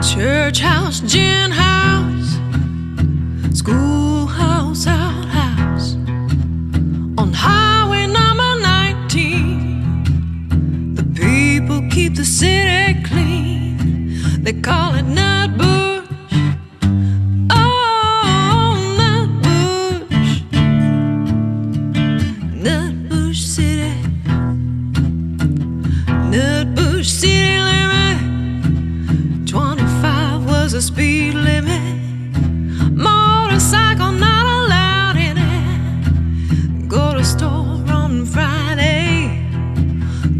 Church house, gin 25 the speed limit. Motorcycle not allowed in it. Go to store on Friday.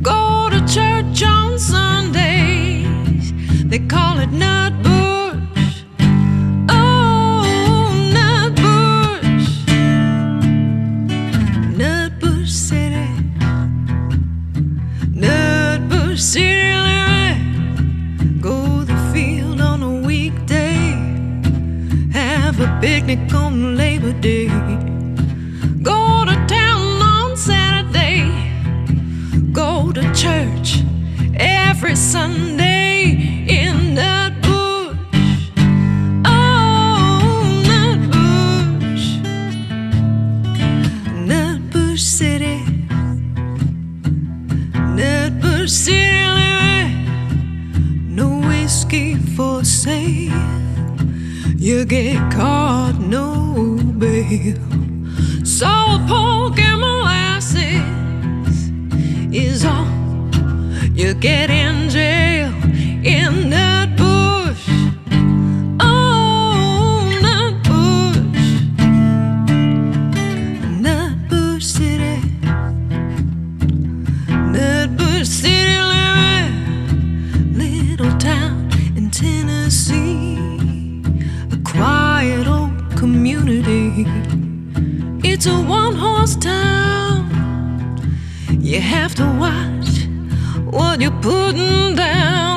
Go to church on Sundays. They call it Nutbush. Picnic on Labor Day. Go to town on Saturday. Go to church every Sunday in bush. Oh, Nutbush. Nutbush City. Nutbush City limit. No whiskey for sale. You get caught, no bail. Salt pork and molasses is all you get in jail in that You have to watch what you're putting down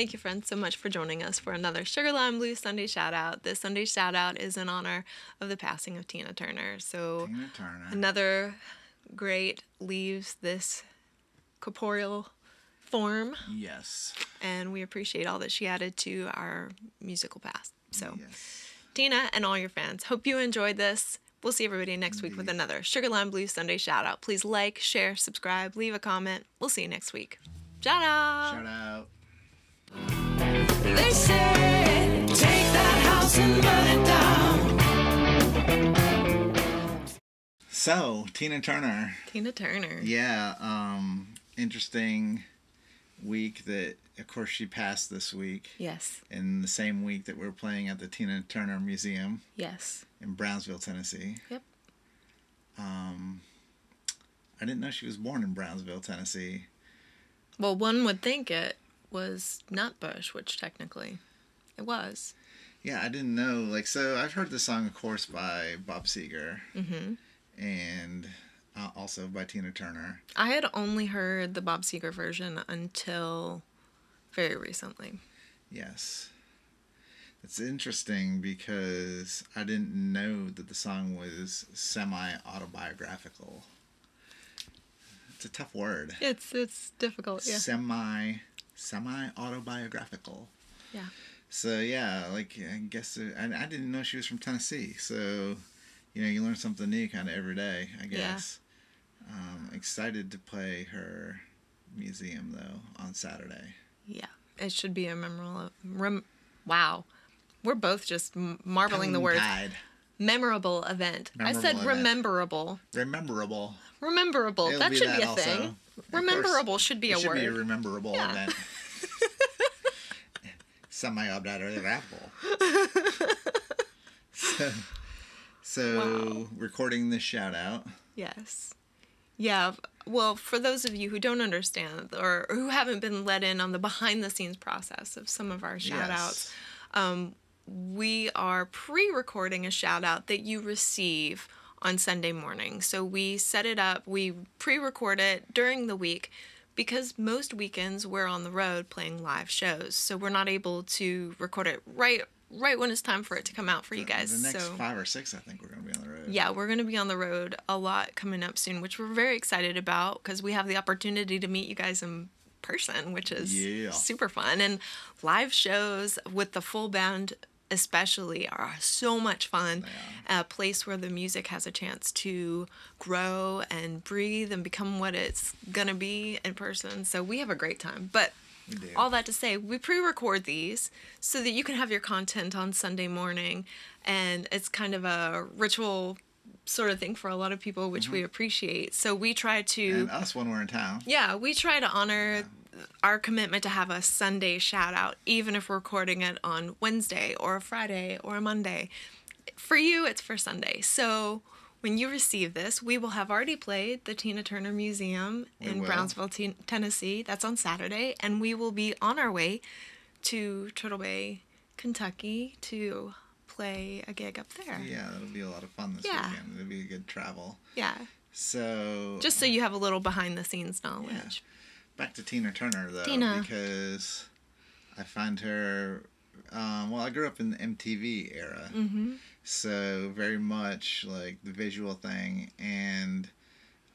Thank you, friends, so much for joining us for another Sugar Lime Blue's Sunday shout out. This Sunday shout out is in honor of the passing of Tina Turner. So, Tina Turner. another great leaves this corporeal form, Yes. and we appreciate all that she added to our musical past. So, Yes. Tina and all your fans, hope you enjoyed this. We'll see everybody next week with another Sugar Lime Blue's Sunday shout out. Please like, share, subscribe, leave a comment. We'll see you next week. Shout out! Shout out. So, Tina Turner. Tina Turner. Yeah, um, interesting week that, of course, she passed this week. Yes, In the same week that we are playing at the Tina Turner Museum yes. in Brownsville, Tennessee. Yep. Um, I didn't know she was born in Brownsville, Tennessee. Well, one would think it was Nutbush, which technically it was. Yeah, I didn't know. Like, so I've heard the song, of course, by Bob Seger hmm and uh, also by Tina Turner. I had only heard the Bob Seger version until very recently. Yes. It's interesting because I didn't know that the song was semi autobiographical. It's a tough word. It's it's difficult, yeah. Semi semi autobiographical. Yeah. So yeah, like I guess uh, I, I didn't know she was from Tennessee. So you know, you learn something new kind of every day. I Yeah. guess. Um, excited to play her museum though on Saturday. Yeah. It should be a memorable rem, wow. We're both just marveling the words. Tongue-tied. memorable event. I said event. rememberable. Rememberable. Rememberable. It'll that be should that be a also. thing. Rememberable should be It a should word. be a rememberable Yeah. event. Semi-autobiographical. so, so Wow. recording this shout out. Yes. Yeah. Well, for those of you who don't understand or who haven't been let in on the behind the scenes process of some of our shout outs, Yes. we are pre recording a shout out that you receive on Sunday morning. So we set it up, we pre record it during the week because most weekends we're on the road playing live shows. So we're not able to record it right right when it's time for it to come out for you guys. The next so five or six, I think we're going to be on the road. yeah, we're going to be on the road a lot coming up soon, which we're very excited about because we have the opportunity to meet you guys in person, which is Yeah. super fun. And live shows with the full band, especially, are so much fun. A place where the music has a chance to grow and breathe and become what it's going to be in person. So we have a great time. But all that to say, we pre-record these so that you can have your content on Sunday morning, and it's kind of a ritual sort of thing for a lot of people, which we appreciate. So we try to, Mm-hmm. And us when we're in town. yeah, we try to honor our commitment to have a Sunday shout out, even if we're recording it on Wednesday or a Friday or a Monday. For you, it's for Sunday. So when you receive this, we will have already played the Tina Turner Museum We in will. Brownsville, Ten- Tennessee. That's on Saturday. And we will be on our way to Turtle Bay, Kentucky to play a gig up there. Yeah, that'll be a lot of fun this Yeah. weekend. It'll be a good travel. Yeah. So Just so you have a little behind the scenes knowledge. Back to Tina Turner though, Tina. because I find her. Um, well, I grew up in the MTV era, Mm-hmm. so very much like the visual thing, and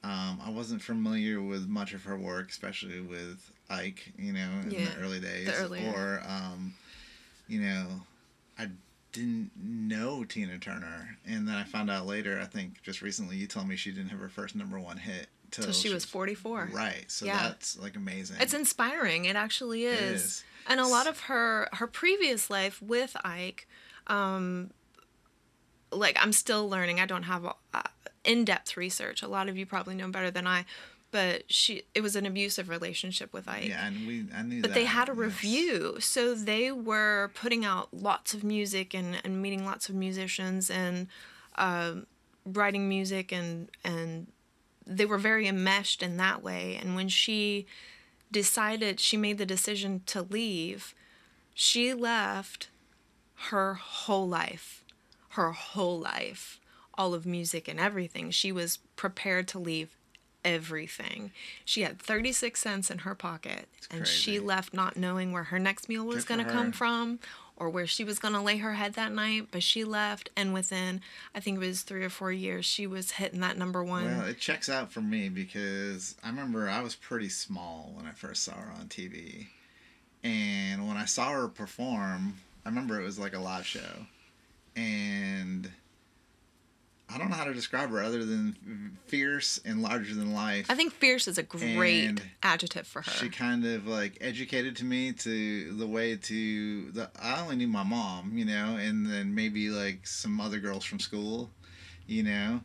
um, I wasn't familiar with much of her work, especially with Ike. You know, in Yeah, the early days, earlier. or um, you know, I didn't know Tina Turner, and then I found out later. I think just recently you told me she didn't have her first number one hit till So she was 44. Right. So Yeah. that's like amazing. It's inspiring. It actually is. is. And a lot of her her previous life with Ike, um, like I'm still learning. I don't have uh, in-depth research. A lot of you probably know better than I, but she it was an abusive relationship with Ike. yeah, and we I knew But that. they had a yes. revue, so they were putting out lots of music and, and meeting lots of musicians and um, writing music and and they were very enmeshed in that way. And when she decided, she made the decision to leave. She left her whole life, her whole life, all of music and everything. She was prepared to leave everything. She had 36 cents in her pocket and she left not knowing where her next meal was going to come from or where she was going to lay her head that night, but she left and within I think it was 3 or 4 years she was hitting that number 1. Well, it checks out for me because I remember I was pretty small when I first saw her on TV. And when I saw her perform, I remember it was like a live show. And I don't know how to describe her other than fierce and larger than life. I think fierce is a great And adjective for her. she kind of like educated to me to the way to the I only knew my mom, you know, and then maybe like some other girls from school, you know.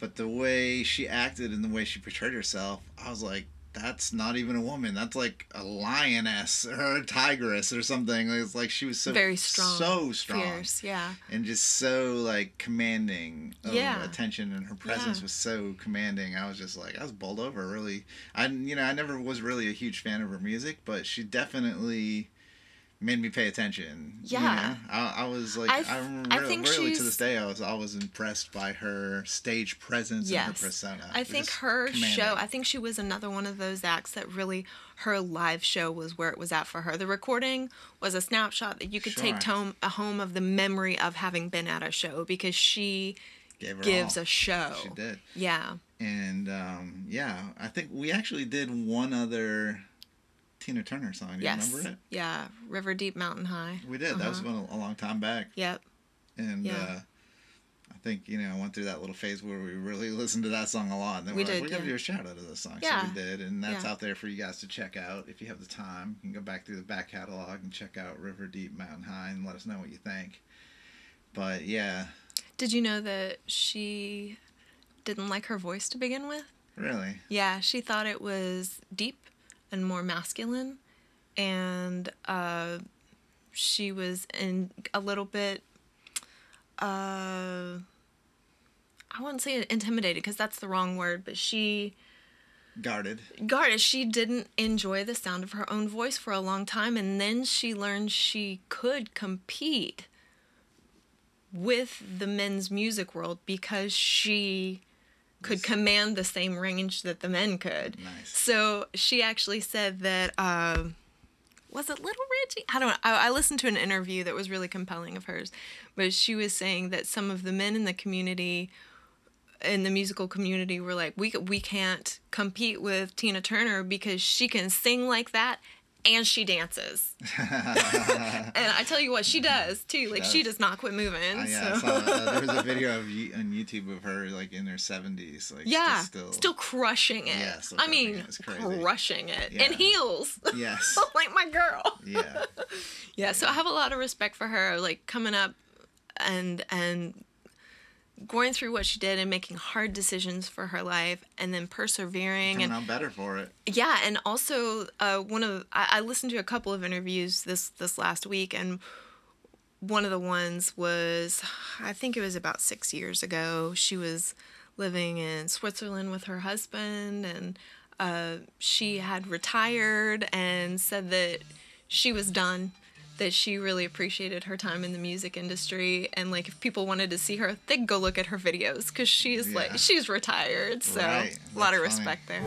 But the way she acted and the way she portrayed herself, I was like, that's not even a woman. That's like a lioness or a tigress or something. It's like she was so Very strong, so strong, Fierce, yeah. and just so like commanding of Yeah. attention and her presence Yeah. was so commanding i was just like i was bowled over really i you know i never was really a huge fan of her music but she definitely made me pay attention you Yeah. know? I, I was like I i, th- am I really, think really to this day i was always impressed by her stage presence and her persona I think her commanding. show, I think she was another one of those acts that really, her live show was where it was at for her. The recording was a snapshot that you could take home, a home of the memory of having been at a show because she Gave gives all. a show. she did Yeah. and um, yeah i think we actually did one other tina turner song do you remember it Yeah. River Deep Mountain High. we did that was Uh-huh. one a long time back Yep. and Yeah. uh, I think you know I went through that little phase where we really listened to that song a lot. And then We we are like, did, we gotta do a shout out of this song, Yeah. so we did, and that's Yeah. out there for you guys to check out if you have the time. You can go back through the back catalog and check out River Deep Mountain High and let us know what you think. But yeah, Did you know that she didn't like her voice to begin with? Really? Yeah, she thought it was deep and more masculine, and uh, she was in a little bit. Uh, I wouldn't say intimidated because that's the wrong word, but she Guarded. guarded. She didn't enjoy the sound of her own voice for a long time, and then she learned she could compete with the men's music world because she could command the same range that the men could. Nice. So she actually said that. Uh, was it Little Richie? I don't know. I, I listened to an interview that was really compelling of hers, but she was saying that some of the men in the community in the musical community were like, we we can't compete with Tina Turner because she can sing like that and she dances. and I tell you what, she does too. Like she does. does not quit moving. Uh, yeah, so. uh, there was a video of on YouTube of her like in her seventies, like yeah, still, still, crushing it. Yeah, I mean, it. Crushing it Yeah. in heels, yes, like my girl. yeah, Yeah, so I have a lot of respect for her, like coming up and and going through what she did and making hard decisions for her life, and then persevering coming and out better for it. yeah, and also uh, one of I, I listened to a couple of interviews this this last week, and one of the ones was I think it was about six years ago. She was living in Switzerland with her husband, and uh, she had retired and said that she was done. That she really appreciated her time in the music industry, and like if people wanted to see her, they'd go look at her videos because she's Yeah. like she's retired. So Right. a lot of funny. respect there.